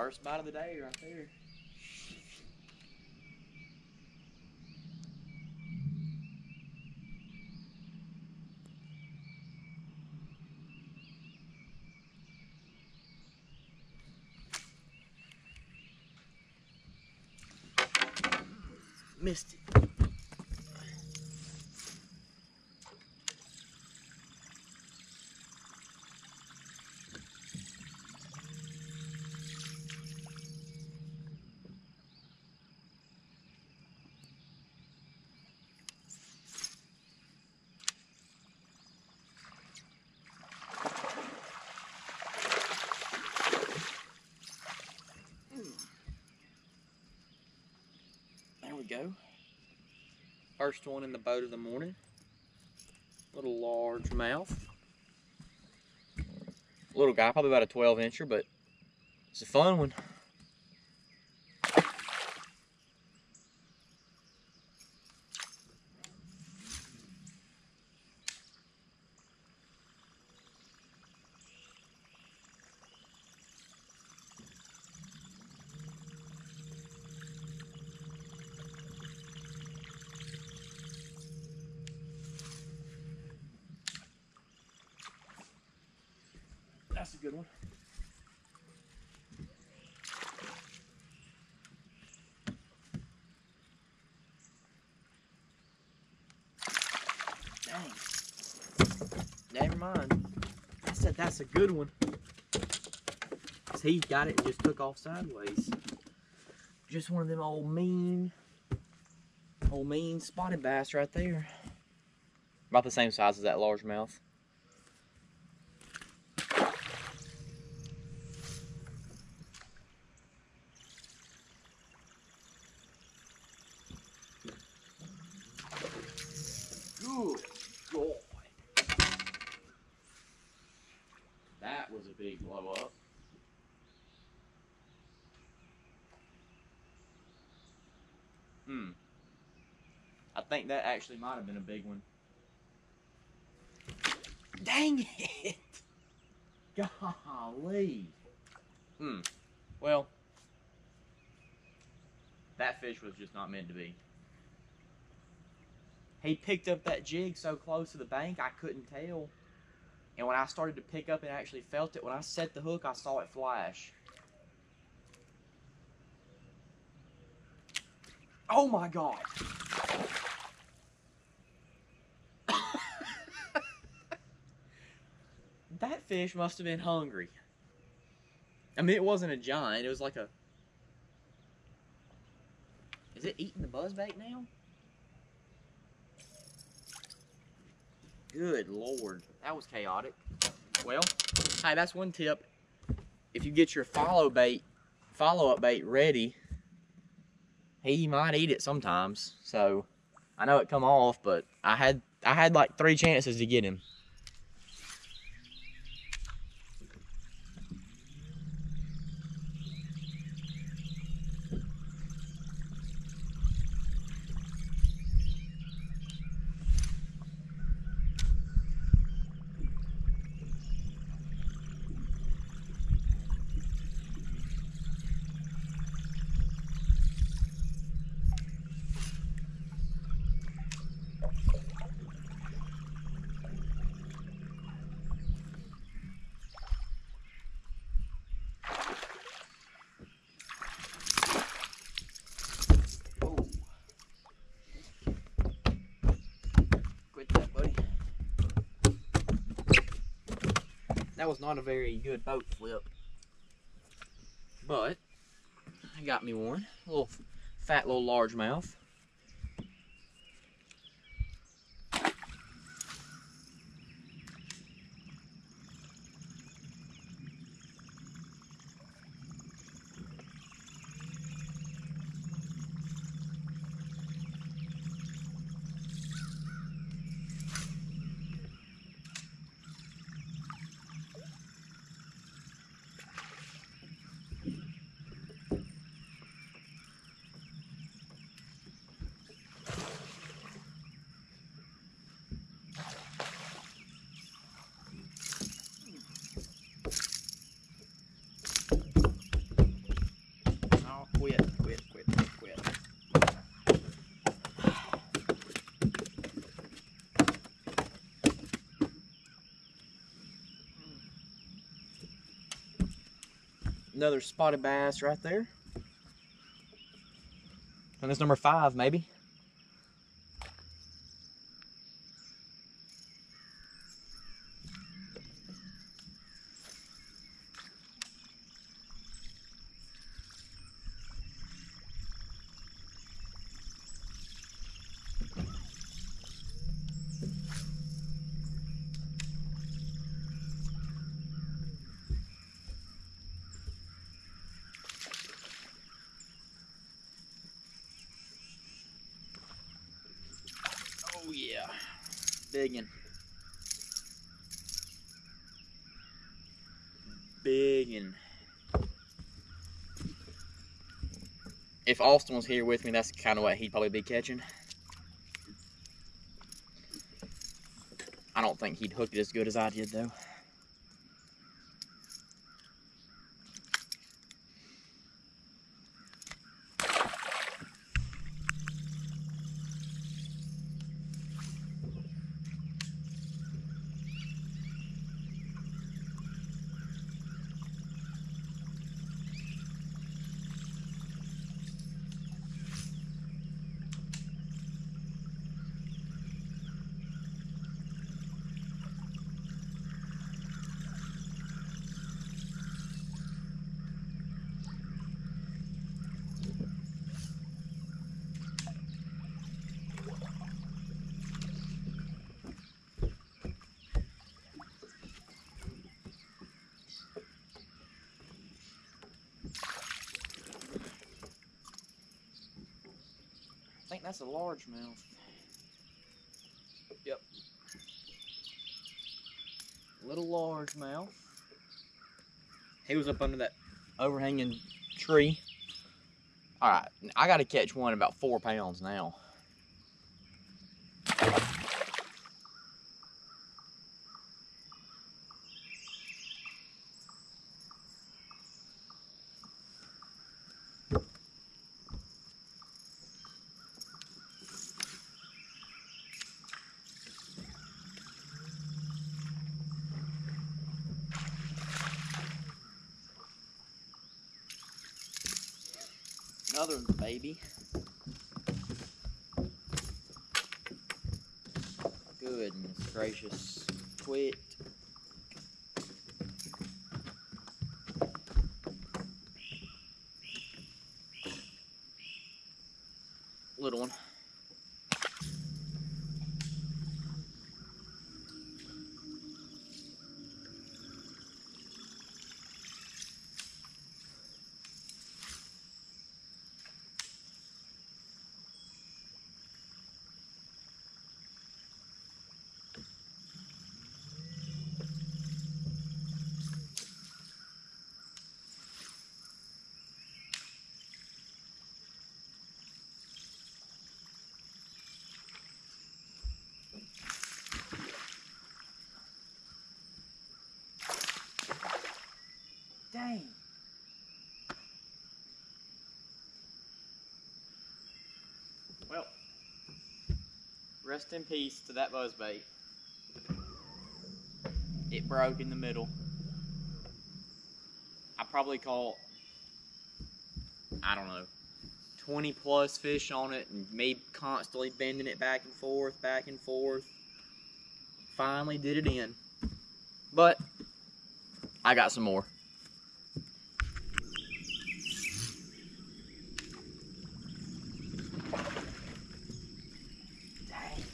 First bite of the day right there. Missed it. Go. First one in the boat of the morning. Little large mouth. Little guy, probably about a 12 incher, but it's a fun one. That's a good one. Dang. Never mind. I said that's a good one. He got it and just took off sideways. Just one of them old mean, old mean spotted bass right there. About the same size as that largemouth. Good God. That was a big blow up. Hmm. I think that actually might have been a big one. Dang it! Golly. Hmm. Well, that fish was just not meant to be. He picked up that jig so close to the bank I couldn't tell. And when I started to pick up and actually felt it, when I set the hook, I saw it flash. Oh my god. that fish must have been hungry. I mean, it wasn't a giant, it was like a. Is it eating the buzzbait now? Good lord, that was chaotic. Well, hey, that's one tip. If you get your follow bait, follow up bait ready, he might eat it sometimes. So I know it come off, but I had I had like three chances to get him. That was not a very good boat flip. But I got me one. A little fat little largemouth. quit, quit, quit, quit, quit. Another spotted bass right there. And that's number five, maybe. Biggin. Biggin. If Austin was here with me, that's kind of what he'd probably be catching. I don't think he'd hook it as good as I did though. Think that's a largemouth. Yep. Little largemouth. He was up under that overhanging tree. Alright, I gotta catch one about four pounds now. Another baby. Goodness gracious. Quit. Little one. Dang. Well, rest in peace to that buzzbait. It broke in the middle. I probably caught, I don't know, 20 plus fish on it and me constantly bending it back and forth, back and forth. Finally did it in. But I got some more. Dang.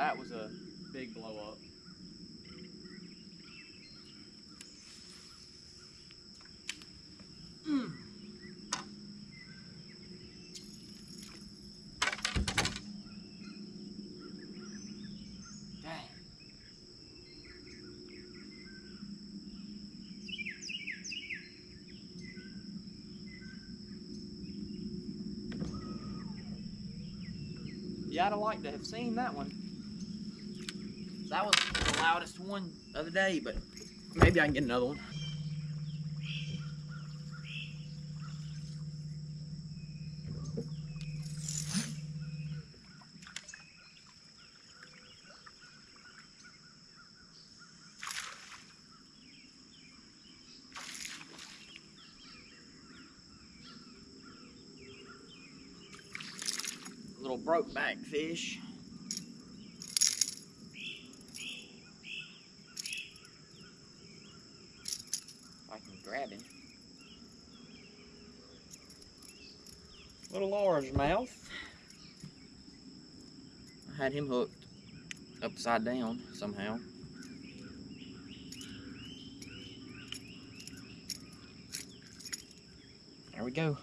That was a big blow up. Yeah, I'd have liked to have seen that one. That was the loudest one of the day, but maybe I can get another one. little broke back fish. Largemouth. I had him hooked upside down somehow. There we go.